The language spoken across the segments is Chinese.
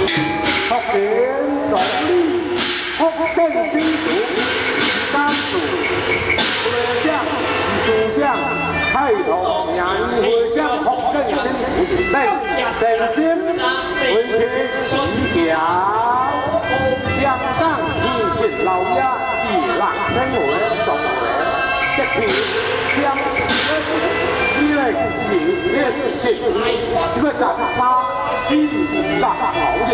福星高照福星高照福星高照福星美美满满人生乐享受幸福在业时，你们在发心发好的，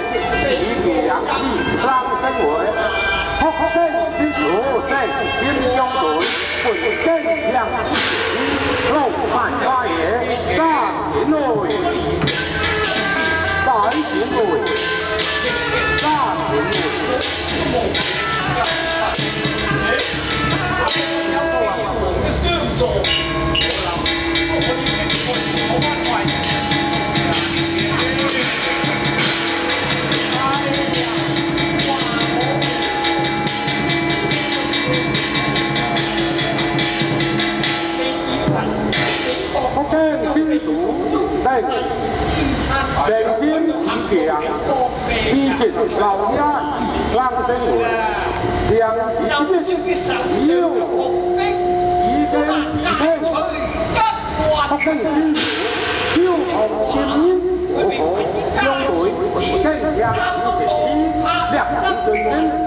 一点良心，让生活，好好在心处，在心中存，会更亮自己，浪漫花园，大年味，大年味，大年味。Assume, don't. 圣君骄傲朝五更衣五服妆成每一家五点两袖